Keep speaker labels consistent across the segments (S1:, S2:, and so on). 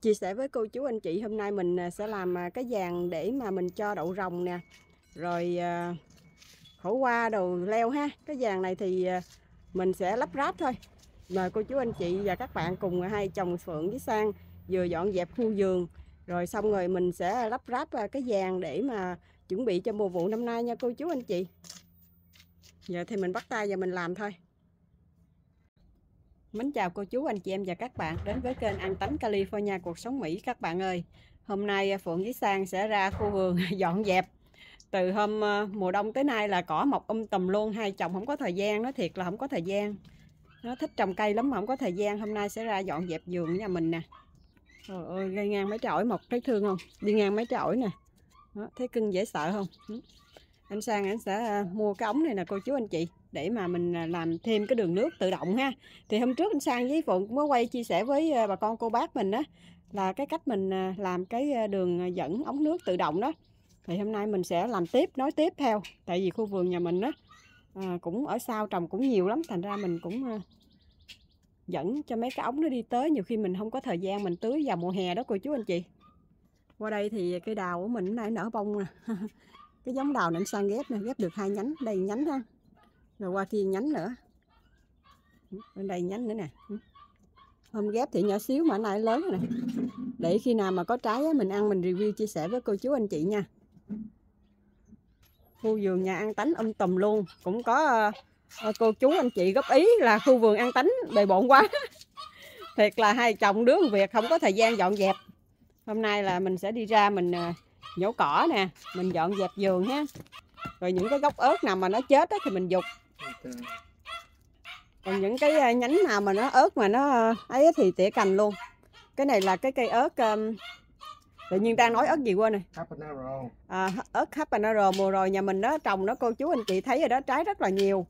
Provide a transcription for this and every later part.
S1: chia sẻ với cô chú anh chị, hôm nay mình à, sẽ làm à, cái vàng để mà mình cho đậu rồng nè. Rồi à, khổ qua đồ leo ha. Cái vàng này thì mình sẽ lắp ráp thôi. Mời cô chú anh chị và các bạn cùng hai chồng phượng với sang vừa dọn dẹp khu vườn. Rồi xong rồi mình sẽ lắp ráp cái vàng để mà chuẩn bị cho mùa vụ năm nay nha cô chú anh chị. Giờ thì mình bắt tay và mình làm thôi. Mến chào cô chú, anh chị em và các bạn đến với kênh Ăn Tánh California Cuộc Sống Mỹ. Các bạn ơi Hôm nay à, Phượng với Sang sẽ ra khu vườn dọn dẹp. Từ hôm à, mùa đông tới nay là cỏ mọc um tùm luôn Hai chồng không có thời gian, nó thiệt là không có thời gian. Nó thích trồng cây lắm mà không có thời gian. Hôm nay sẽ ra dọn dẹp vườn nhà mình nè. Trời ơi, gây ngang mấy trái ổi mọc thấy thương không? Đi ngang mấy trái ổi nè. Đó, Thấy cưng dễ sợ không? Anh Sang anh sẽ à, mua cái ống này nè cô chú anh chị để mà mình à, làm thêm cái đường nước tự động ha. Thì hôm trước anh sang với phượng cũng có quay chia sẻ với à, bà con cô bác mình đó là cái cách mình làm cái đường dẫn ống nước tự động đó. Thì hôm nay mình sẽ làm tiếp nói tiếp theo. Tại vì khu vườn nhà mình đó à, cũng ở sau trồng cũng nhiều lắm thành ra mình cũng dẫn cho mấy cái ống nó đi tới. Nhiều khi mình không có thời gian mình tưới vào mùa hè đó cô chú anh chị. Qua đây thì cây đào của mình nay nở bông nè. cái giống đào này sang ghép này ghép được hai nhánh đây nhánh ha rồi qua kia nhánh nữa. Bên đây nhánh nữa nè. Hôm ghép thì nhỏ xíu mà nay lớn nè. Để khi nào mà có trái mình ăn mình review chia sẻ với cô chú anh chị nha. Khu vườn nhà ăn tánh um tùm luôn. Cũng có uh, cô chú anh chị góp ý là khu vườn ăn tánh bề bộn quá. Thiệt là hai chồng đứa việc không có thời gian dọn dẹp. Hôm nay là mình sẽ đi ra mình uh, nhổ cỏ nè mình dọn dẹp vườn ha. Rồi những cái gốc ớt nào mà nó chết á, thì mình dục. Còn những cái à, nhánh nào mà nó ớt mà nó à, ấy thì tỉa cành luôn. Cái này là cái cây ớt um, tự nhiên đang nói ớt gì quên này à, ớt habanero mùa rồi nhà mình nó trồng nó cô chú anh chị thấy rồi đó trái rất là nhiều.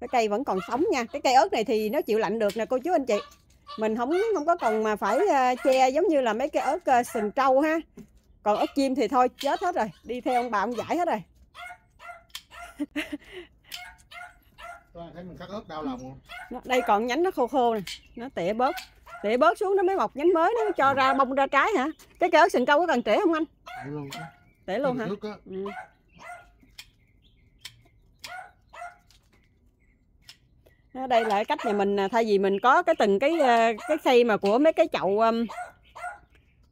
S1: Cái cây vẫn còn sống nha. Cái cây ớt này thì nó chịu lạnh được nè cô chú anh chị. Mình không không có cần mà phải à, che giống như là mấy cái ớt sừng trâu ha còn ớt chim thì thôi chết hết rồi. Đi theo ông bà ông giải hết rồi.
S2: Thấy mình cắt ớt đau lòng không?
S1: đây còn nhánh nó khô khô nè. Nó tỉa bớt. Tỉa bớt xuống nó mới mọc nhánh mới nó cho ra bông ra trái hả? Cái cây ớt sừng trâu có cần tỉa không anh?
S2: Tỉa luôn
S1: tỉa luôn hả? ừ. đây là cách nhà mình thay vì mình có cái từng cái ờ, cái khay mà của mấy cái chậu um,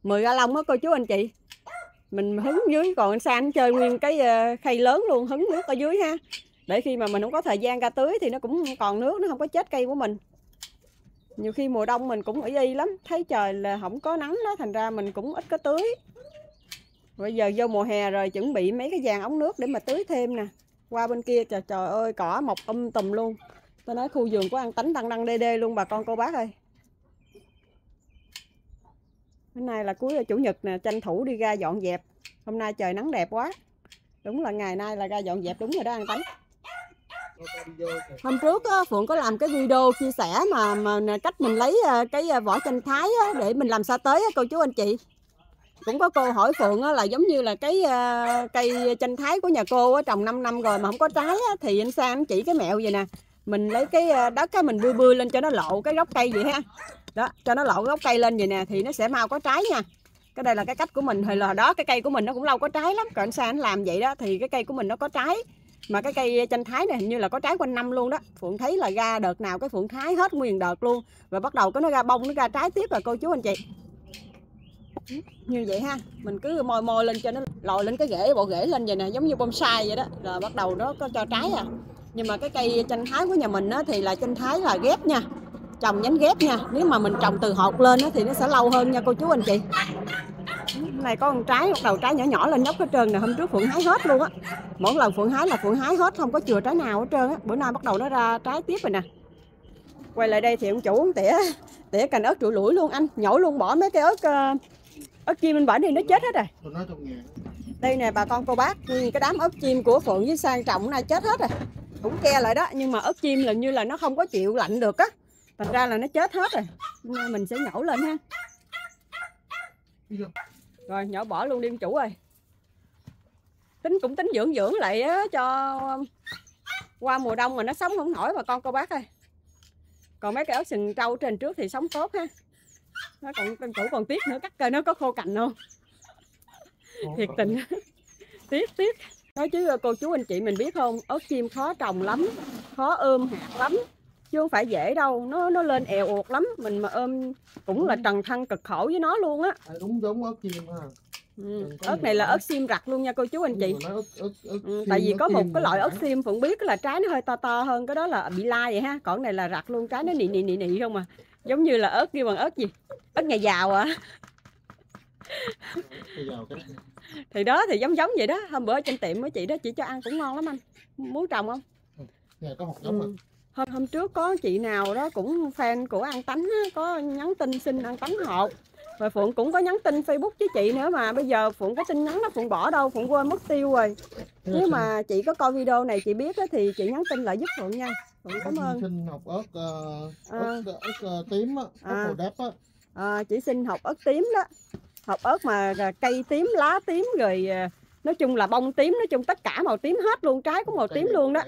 S1: 10 ga lông á cô chú anh chị mình hứng dưới, còn anh sang chơi nguyên cái ờ, khay lớn luôn, hứng nước ở dưới ha. Để khi mà mình không có thời gian ra tưới thì nó cũng còn nước, nó không có chết cây của mình. Nhiều khi mùa đông mình cũng ở y lắm, thấy trời là không có nắng đó, thành ra mình cũng ít có tưới. Bây giờ vô mùa hè rồi, chuẩn bị mấy cái vàng ống nước để mà tưới thêm nè. Qua bên kia, trời trời ơi, cỏ mọc um tùm luôn. Tôi nói khu vườn của ăn tánh đăng đăng đê đê luôn, bà con, cô bác ơi hôm nay là cuối ờ, chủ nhật nè tranh thủ đi ra dọn dẹp. Hôm nay trời nắng đẹp quá. Đúng là ngày nay là ra dọn dẹp đúng rồi đó anh tấn. Hôm trước á, phượng có làm cái video chia sẻ mà mà cách mình lấy ờ, cái ờ, vỏ chanh thái á, để mình làm sa tới cô chú anh chị. Cũng có cô hỏi phượng á, là giống như là cái uh, cây chanh thái của nhà cô á, trồng 5 năm rồi mà không có trái á, thì anh sang anh chỉ cái mẹo vậy nè mình lấy cái ờ, đất cái mình bươi bươi lên cho nó lộ cái gốc cây vậy ha. Đó, cho nó lộ cái gốc cây lên vậy nè, thì nó sẽ mau có trái nha. Cái đây là cái cách của mình, hồi là đó, cái cây của mình nó cũng lâu có trái lắm. Còn sao anh làm vậy đó, thì cái cây của mình nó có trái. Mà cái cây chanh thái này hình như là có trái quanh năm luôn đó. Phượng thấy là ra đợt nào cái phượng thái hết nguyên đợt luôn. Và bắt đầu có nó ra bông, nó ra trái tiếp rồi, cô chú anh chị. Như vậy ha, mình cứ môi môi lên cho nó lòi lên cái rễ, bộ rễ lên vậy nè, giống như bonsai vậy đó. Rồi bắt đầu nó có cho trái à nhưng mà cái cây chanh thái của nhà mình á, thì là chanh thái là ghép nha. Trồng nhánh ghép nha. Nếu mà mình trồng từ hột lên á, thì nó sẽ lâu hơn nha cô chú anh chị. Này có con trái bắt đầu trái nhỏ nhỏ lên nhóc hết trơn nè. Hôm trước phượng hái hết luôn á. Mỗi lần phượng hái là phượng hái hết không có chừa trái nào hết trơn á. Bữa nay bắt đầu nó ra trái tiếp rồi nè. Quay lại đây thì ông chủ ông tỉa tỉa cành ớt trụi lủi luôn anh. Nhổ luôn bỏ mấy cái ớt uh, ớt chim bên bển đi nó chết hết rồi. Đây nè bà con cô bác cái đám ớt chim của phượng với sang trọng này chết hết rồi cũng ke lại đó nhưng mà ớt chim là như là nó không có chịu lạnh được á. Thành ra là nó chết hết rồi. Nay mình sẽ nhổ lên ha. Rồi nhỏ bỏ luôn đi chủ ơi. Tính cũng tính dưỡng dưỡng lại á, cho qua mùa đông mà nó sống không nổi bà con cô bác ơi. Còn mấy cái ớt sừng trâu trên trước thì sống tốt ha. Nó còn con chủ còn tiếc nữa cắt coi nó có khô cành không? Thiệt tình. Tiếc tiếc nói chứ cô chú anh chị mình biết không? Ớt chim khó trồng lắm khó ươm hạt lắm chứ không phải dễ đâu. Nó nó lên èo uột lắm. Mình mà ôm cũng là trần thân cực khổ với nó luôn á.
S2: À, đúng giống ớt chim ha.
S1: Ừ. ớt này là ớt xiêm rặt luôn nha cô chú anh chị.
S2: ớt, ớt, ớt
S1: ừ, tại vì có một cái loại ớt xiêm phụng biết là trái nó hơi to to hơn. Cái đó là bị lai vậy ha. Còn này là rặt luôn trái nó nị nị nị nị không à. Giống như là ớt kêu bằng ớt gì? Ớt nhà giàu à thì đó thì giống giống vậy đó. Hôm bữa trên tiệm với chị đó chị cho ăn cũng ngon lắm anh. Muốn trồng không?
S2: Này có hột giống
S1: Ừ. hôm hôm trước có chị nào đó cũng fan của ăn tánh á, có nhắn tin xin ăn tánh hột rồi phượng cũng có nhắn tin facebook với chị nữa mà. Bây giờ phượng cái tin nhắn đó phượng bỏ đâu phượng quên mất tiêu rồi. Nếu mà chị có coi video này chị biết á, thì chị nhắn tin lại giúp phượng nha. Phượng cảm ơn.
S2: Xin học ớt ờ,
S1: À.
S2: ớt, ớt, ờ, tím á, ớt
S1: À.
S2: đáp á.
S1: à, chị xin học ớt tím đó học ớt mà à, cây tím lá tím rồi à, nói chung là bông tím nói chung tất cả màu tím hết luôn trái cũng màu
S2: Cây
S1: tím luôn đó.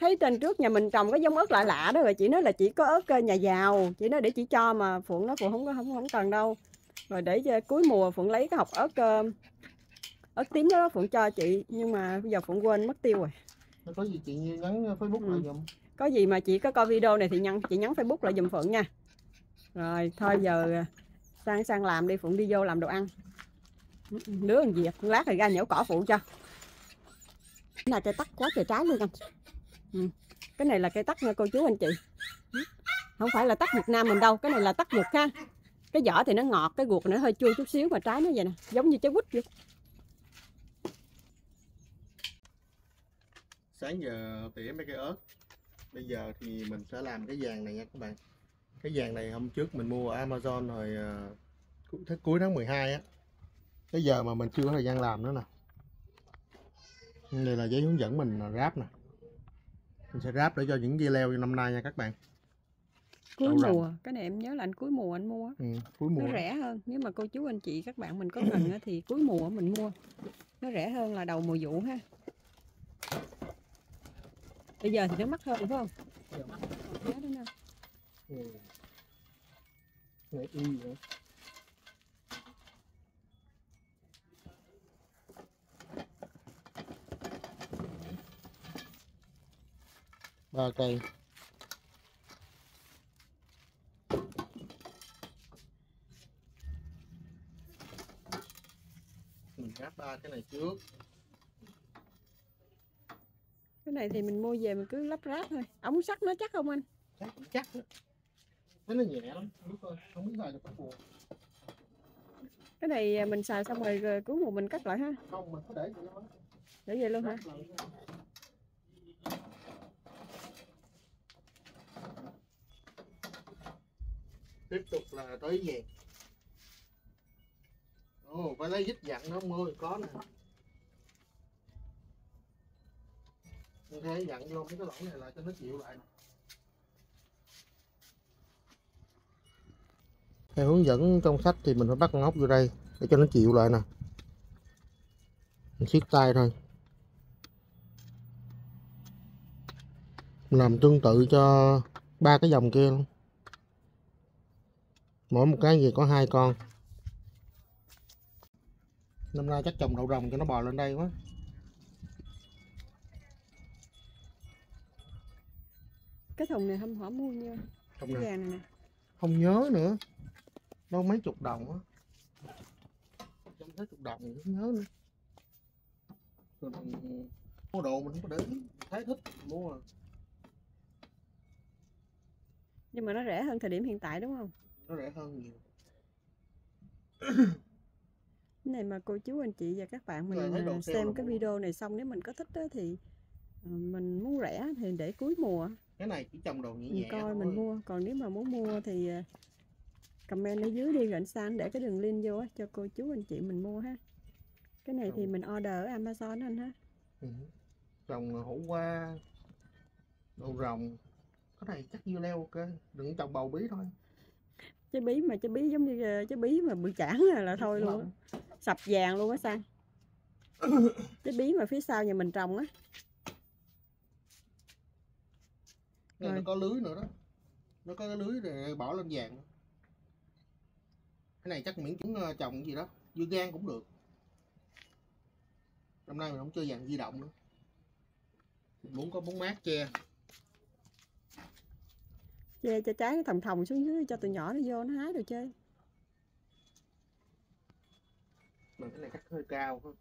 S1: thấy trên trước nhà mình trồng cái giống ớt lạ lạ đó rồi chị nói là chỉ có ớt nhà giàu chị nói để chị cho mà phượng nói phượng không có không không cần đâu. Rồi để cho cuối mùa phượng lấy cái hộp ớt ớt tím đó phượng cho chị nhưng mà bây giờ phượng quên mất tiêu rồi.
S2: Nó có gì chị nhắn Facebook
S1: Ừ.
S2: lại giùm.
S1: có gì mà chị có coi video này thì nhắn chị nhắn facebook lại giùm phượng nha. Rồi thôi giờ ờ, sang sang làm đi phụng đi vô làm đồ ăn Ừ, nướng ăn lát rồi ra nhổ cỏ phụ cho cái này cây tắc quá trời trái luôn anh ừ. cái này là cây tắc nha cô chú anh chị không phải là tắc Việt Nam mình đâu cái này là tắc Nhật ha cái vỏ thì nó ngọt cái ruột nó hơi chua chút xíu mà trái nó vậy nè giống như trái quýt vậy
S2: Sáng giờ tỉa mấy cái ớt. Bây giờ thì mình sẽ làm cái vàng này nha các bạn. Cái vàng này hôm trước mình mua ở Amazon rồi ờ, cuối- tháng cuối tháng 12 á. Tới giờ mà mình chưa có thời gian làm nữa nè. Đây là giấy hướng dẫn mình ráp nè. Mình sẽ ráp để cho những dây leo năm nay nha các bạn.
S1: cuối
S2: Đậu rồng.
S1: mùa cái này em nhớ là anh cuối mùa anh mua á.
S2: Ừ, cuối mùa.
S1: nó rẻ hơn nếu mà cô chú anh chị các bạn mình có cần thì cuối mùa mình mua nó rẻ hơn là đầu mùa vụ ha bây giờ thì nó mắc hơn phải không
S2: Ừ. Này y nữa. ba cây. Mình gáp ba cái này trước.
S1: Cái này thì mình mua về mình cứ lắp ráp thôi. Ống sắt nó chắc không anh?
S2: Chắc chắc đó thấy nó nhẹ lắm. Coi không biết xài được cái buồn
S1: cái này à, mình xài xong rồi, rồi cuối mùa mình cắt lại ha.
S2: Không mình có để vậy đó.
S1: Để vậy luôn hả?
S2: Tiếp tục là tới vàng ồ phải lấy dít dặn nó mưa có nè. Như thế dặn vô mấy cái lỗ này lại cho nó chịu lại theo hướng dẫn trong sách thì mình phải bắt con ốc vô đây để cho nó chịu lại nè. Mình siết tay thôi. Mình làm tương tự cho ba cái dòng kia luôn. Mỗi một cái gì có hai con. Năm nay chắc trồng đậu rồng cho nó bò lên đây quá.
S1: Cái thùng này không hỏi mua nhiêu này nè.
S2: Không nhớ nữa đâu mấy chục đồng á. Trong mấy chục đồng thì không nhớ nữa. Rồi mình mua đồ mình không có để ý. Thấy thích mua à.
S1: nhưng mà nó rẻ hơn thời điểm hiện tại đúng không?
S2: Nó rẻ hơn nhiều.
S1: Cái này mà cô chú anh chị và các bạn mình
S2: thấy
S1: à, xem cái video này xong nếu mình có thích đó thì à, mình muốn rẻ thì để cuối mùa.
S2: Cái này chỉ trồng đồ nhẹ nhẹ
S1: coi
S2: thôi.
S1: mình mua. Còn nếu mà muốn mua thì à, comment ở dưới đi rồi anh San để cái đường link vô á, cho cô chú anh chị mình mua ha. Cái này thì mình order ở Amazon anh ha.
S2: Ừ. trồng hũ qua đậu rồng. Cái này chắc dưa leo ok đừng trồng bầu bí thôi.
S1: Trái bí mà trái bí giống như trái bí mà bự chản là, là thôi luôn. Á. sập vàng luôn á San trái bí mà phía sau nhà mình trồng á.
S2: Này nó có lưới nữa đó. Nó có cái lưới để bỏ lên vàng cái này chắc miễn chứng ờ, trồng cái gì đó dưa gan cũng được. Năm nay mình không chơi vàng di động nữa. Mình muốn có bóng mát che.
S1: Che cho trái nó thòng thòng xuống dưới cho tụi nhỏ nó vô nó hái rồi chơi.
S2: Mà cái này cắt hơi cao thôi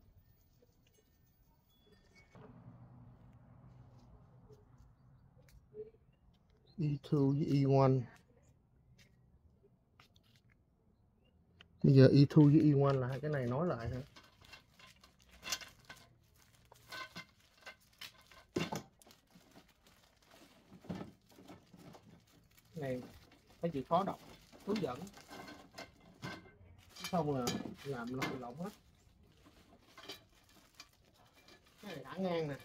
S2: E2 với E1 bây giờ e y thu với e y ngoan là hai cái này nói lại hả? Này, cái gì khó đọc? Hướng dẫn. Xong là làm lộn lộn hết. Cái này thả ngang nè.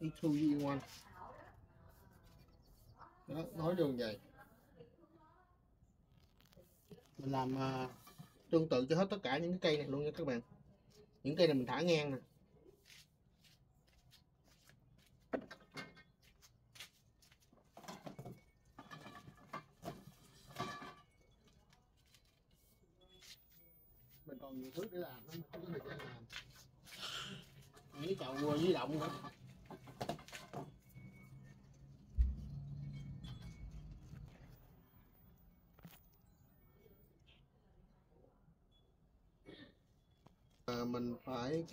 S2: Y two y ngoan đó, nói đường vậy. Mình làm uh, tương tự cho hết tất cả những cái cây này luôn nha các bạn. Những cây này mình thả ngang nè. Mình còn nhiều thứ để làm lắm không có thời gian làm. Những chậu di động nữa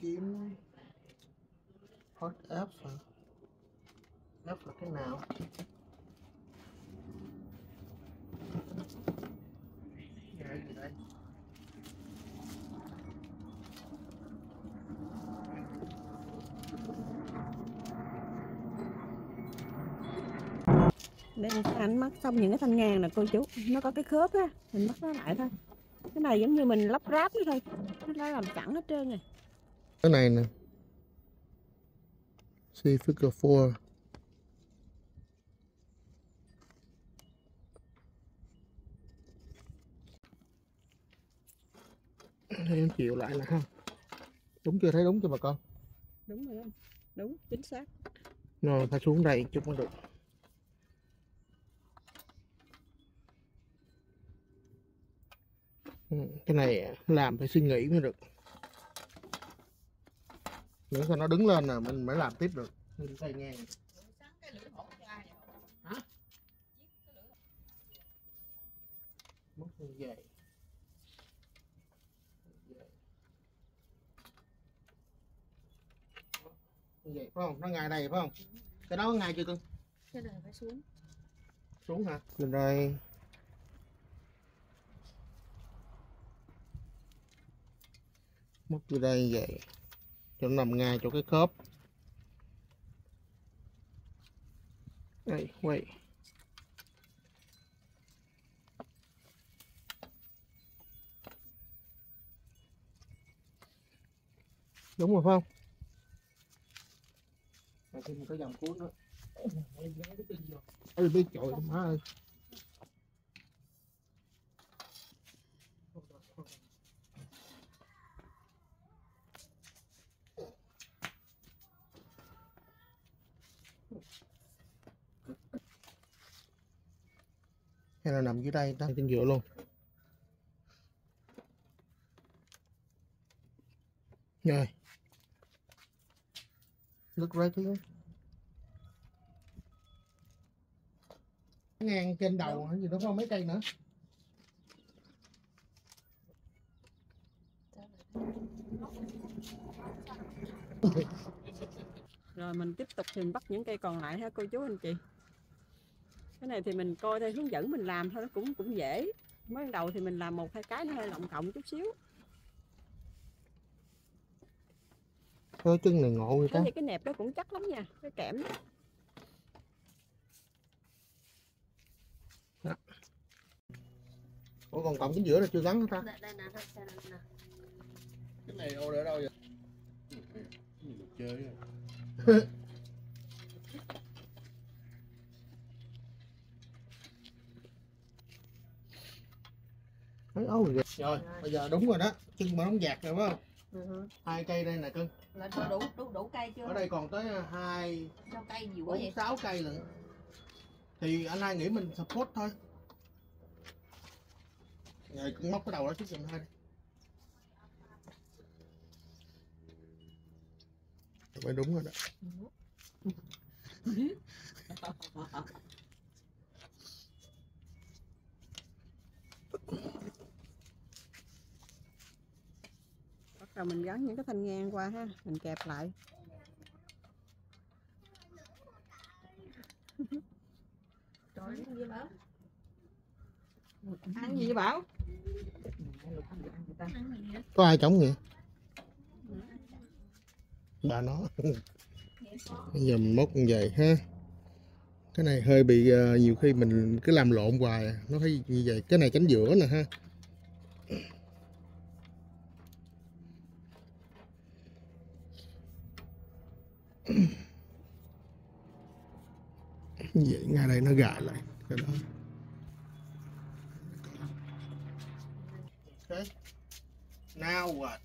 S2: kiếm hot app hả? App là cái nào? Gì đây?
S1: Để anh mắc xong những cái thanh ngang nè, cô chú. Nó có cái khớp á, mình mắc nó lại thôi. Cái này giống như mình lắp ráp nữa thôi. Nó làm sẵn hết trơn rồi
S2: cái này nè. See figure 4 Đây em chịu lại nè ha. Đúng chưa? Thấy đúng chưa bà con?
S1: Đúng rồi không đúng chính xác.
S2: Rồi phải xuống đây chút mới được. Ừ, cái này làm phải suy nghĩ mới được nếu cho nó đứng lên là mình mới làm tiếp được. Nhìn tay ngang hả? Mất như vậy. Phải không? Nó ngay đây phải không? Cái đó ngay chưa cưng?
S1: Cái này phải xuống.
S2: Xuống hả? Lên đây. Móc từ đây vậy cho nó nằm ngay chỗ cái khớp. Đây quay. Đúng rồi phải không? Rồi thêm một cái dòng cuối nữa. Biết trời má ơi nằm dưới đây ta trên giữa luôn. Rồi. Look right here ngang trên đầu hay gì đó, không mấy cây nữa.
S1: Rồi mình tiếp tục thì mình bắt những cây còn lại ha, cô chú anh chị cái này thì mình coi theo hướng dẫn mình làm thôi nó cũng cũng dễ. Mới ban đầu thì mình làm một hai cái nó hơi lộng cộng chút xíu.
S2: Cái chân này ngộ người ta?
S1: Cái thì cái nẹp đó cũng chắc lắm nha cái kẽm đó.
S2: Ủa còn cộng chính giữa là chưa gắn hả ta?
S3: Đây, đây nè, đây, đây nè.
S2: cái này đâu để đâu vậy?
S4: Chơi
S2: rồi rồi bây giờ đúng rồi đó. Chân mà nóng giạt rồi phải không?
S3: Ừ.
S2: hai cây đây nè cưng.
S3: Là đủ đủ đủ, cây chưa?
S2: ở đây còn tới hai
S3: Sao cây nhiều quá
S2: bốn
S3: vậy?
S2: sáu cây lận. Thì anh hai nghĩ mình support thôi. Rồi cũng móc cái đầu đó trước giùm hai đi. Phải đúng rồi đó.
S1: bắt rồi mình gắn những cái thanh ngang qua ha mình kẹp lại.
S3: Trời ăn gì bảo?
S1: ăn gì vậy bảo?
S2: Có ai chống vậy? Bà nó. Bây giờ mình móc như về ha. Cái này hơi bị uh, nhiều khi mình cứ làm lộn hoài à. nó thấy như vậy. Cái này cánh giữa nè ha. Vậy ngay đây nó gài lại. Cái đó. Ok. Now what?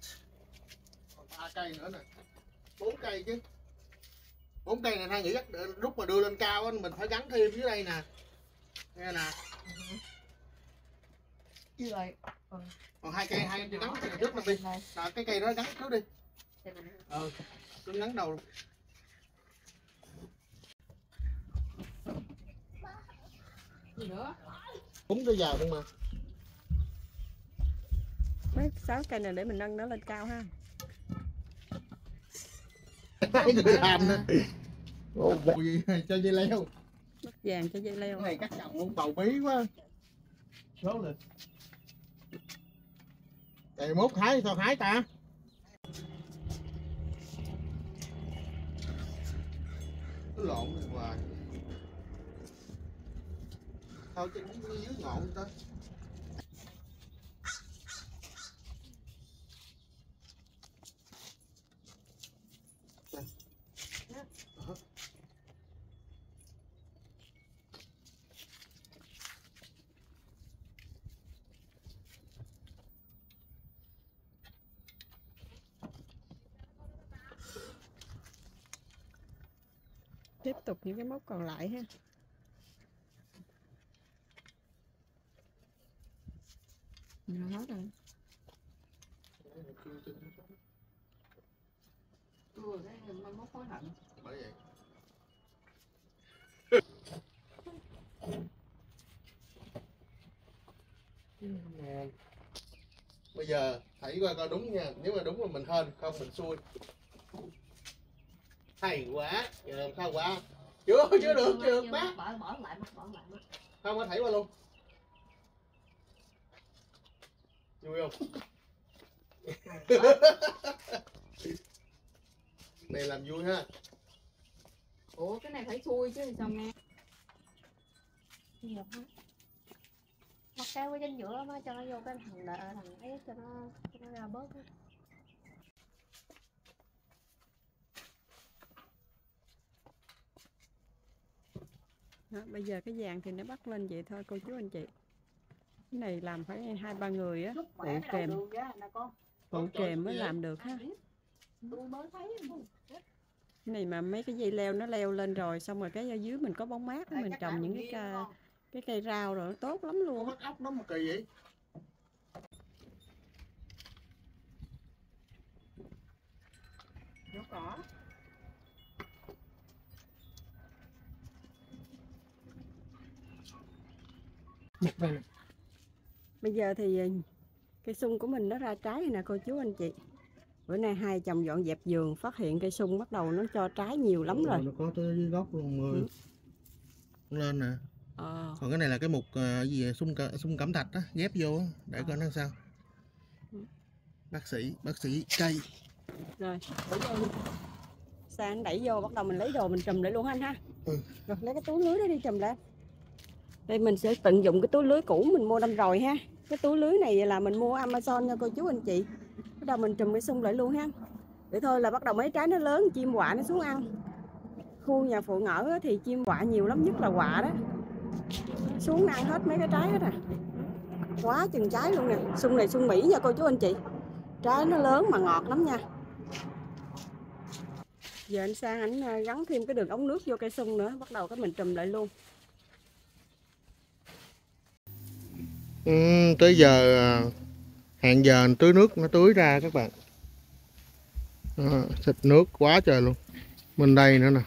S2: Còn ba cây nữa nè. Bốn cây chứ. Bốn cây này hai nghĩ chắc để- lúc mà đưa lên cao á mình phải gắn thêm dưới đây nè. Nghe nè.
S3: Chứ rồi.
S2: còn hai cây hai gắn cây này trước lên đi. Đó, cái cây đó gắn trước đi.
S3: Xem này.
S2: ờ cứ gắn đầu Đúng cái giờ luôn mà?
S1: Mấy sáu cây này để mình nâng nó lên cao ha.
S2: Hai người làm bộ gì cho dây leo.
S1: Bắt vàng cho dây leo.
S2: Cái này cắt chồng luôn bầu bí quá. Số lên Trời mốt hái sao hái ta? Lộn rồi hoài Thôi trên dưới ngọn ta
S1: tiếp tục những cái móc còn lại ha. Rồi, hết rồi.
S3: Đấy, mai mốt hối hận.
S2: Bởi vậy. Bây giờ thảy coi coi đúng nha. Nếu mà đúng là mình hên Không mình xui. Hay quá. Giờ làm sao qua Chưa chưa được chưa được bác
S3: Bỏ, bỏ lại mất, bỏ lại. Mất.
S2: Không có thảy qua luôn Vui không Này làm vui ha
S3: Ủa, cái này phải xuôi chứ sao nghe? Nhiều quá. Mắc kéo ở trên giữa nó cho nó vô cái thằng đợi thằng ấy cho nó cho nó ra bớt.
S1: Đó, bây giờ cái vàng thì nó bắt lên vậy thôi cô chú anh chị cái này làm phải hai ba người á. Phụ kèm. phụ kèm mới làm được ha.
S3: Tôi mới thấy
S1: cái này mà mấy cái dây leo nó leo lên rồi xong rồi cái ở dưới mình có bóng mát mình trồng những cái ca, cái cây rau rồi nó tốt lắm luôn
S2: ốc nó mà kỳ vậy?
S1: Nó có bây giờ thì ờ, cây sung của mình nó ra trái nè cô chú anh chị. Bữa nay hai chồng dọn dẹp vườn phát hiện cây sung bắt đầu nó cho trái nhiều lắm rồi.
S2: nó có tới gốc luôn người
S1: Ừ.
S2: lên nè.
S1: Ờ.
S2: Còn cái này là cái mục ờ, gì vậy? sung sung cẩm thạch á ghép vô để coi nó sao.
S1: Ừ.
S2: bác sĩ bác sĩ cây.
S1: Rồi đẩy vô sang đẩy vô bắt đầu mình lấy đồ mình trùm lại luôn anh ha.
S2: Ừ.
S1: rồi lấy cái túi lưới đó đi trùm lại. Đây mình sẽ tận dụng cái túi lưới cũ mình mua năm rồi ha cái túi lưới này là mình mua Amazon nha cô chú anh chị. Bắt đầu mình trùm cái sung lại luôn ha. Để thôi là bắt đầu mấy trái nó lớn, chim quạ nó xuống ăn. Khu nhà phụ ngỡ thì chim quạ nhiều lắm, nhất là quạ đó. Xuống ăn hết mấy cái trái hết à. Quá chừng trái luôn nè. Sung này sung mỹ nha cô chú anh chị. Trái nó lớn mà ngọt lắm nha. Giờ anh sang anh à, gắn thêm cái đường ống nước vô cây sung nữa, bắt đầu cái mình trùm lại luôn.
S2: Tới giờ à, hẹn giờ tưới nước nó tưới ra các bạn. À, xịt nước quá trời luôn. Bên đây nữa nè.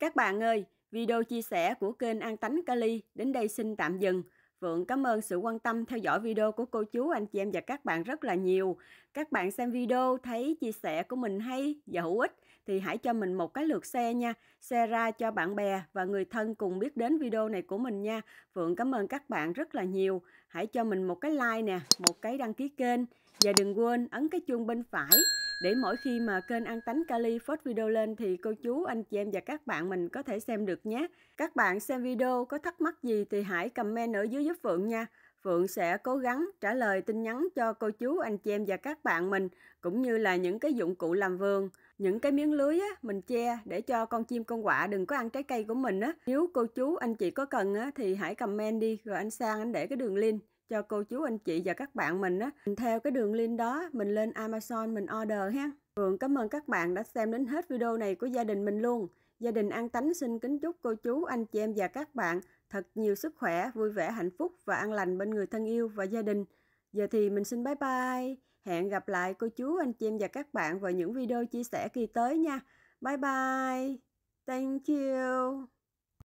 S1: Các bạn ơi, video chia sẻ của kênh An Tánh Kali đến đây xin tạm dừng. Phượng cảm ơn sự quan tâm theo dõi video của cô chú, anh chị em và các bạn rất là nhiều. Các bạn xem video thấy chia sẻ của mình hay và hữu ích thì hãy cho mình một cái lượt share nha. Share ra cho bạn bè và người thân cùng biết đến video này của mình nha. Phượng cảm ơn các bạn rất là nhiều. Hãy cho mình một cái like nè, một cái đăng ký kênh và đừng quên ấn cái chuông bên phải để mỗi khi mà kênh An Tánh Kali post video lên thì cô chú, anh chị em và các bạn mình có thể xem được nhé. Các bạn xem video có thắc mắc gì thì hãy comment ở dưới giúp Phượng nha. Phượng sẽ cố gắng trả lời tin nhắn cho cô chú, anh chị em và các bạn mình cũng như là những cái dụng cụ làm vườn, những cái miếng lưới á, mình che để cho con chim con quạ đừng có ăn trái cây của mình á. Nếu cô chú, anh chị có cần á thì hãy comment đi rồi anh sang anh để cái đường link cho cô chú, anh chị và các bạn mình á. Mình theo cái đường link đó, mình lên Amazon mình order ha. Phượng cảm ơn các bạn đã xem đến hết video này của gia đình mình luôn. Gia đình An Tánh xin kính chúc cô chú, anh chị em và các bạn thật nhiều sức khỏe, vui vẻ, hạnh phúc và an lành bên người thân yêu và gia đình. Giờ thì mình xin bye bye. Hẹn gặp lại cô chú, anh chị em và các bạn vào những video chia sẻ kỳ tới nha. Bye bye. Thank you.